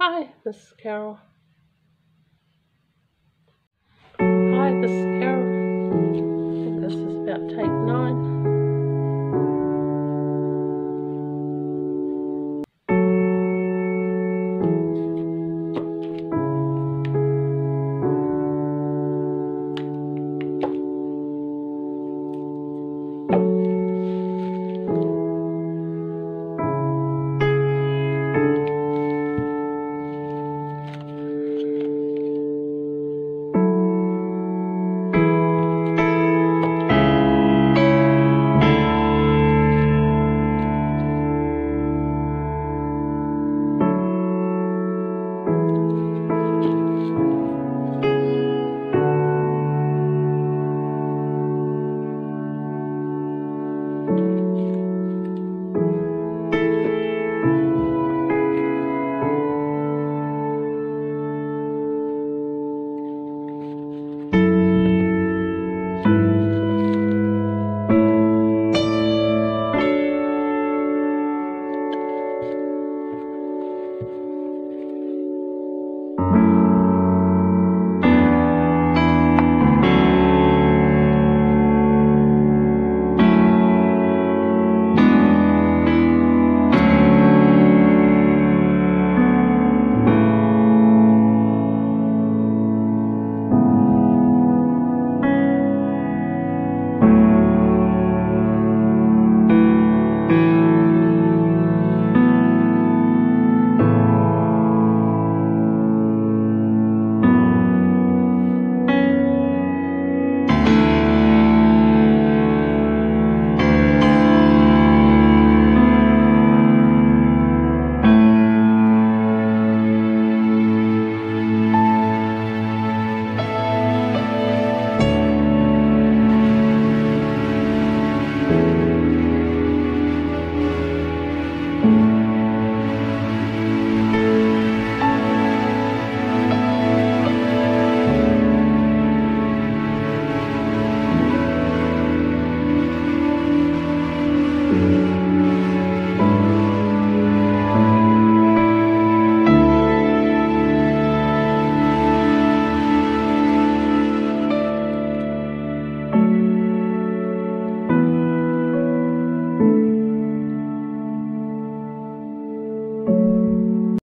Hi, this is Carol.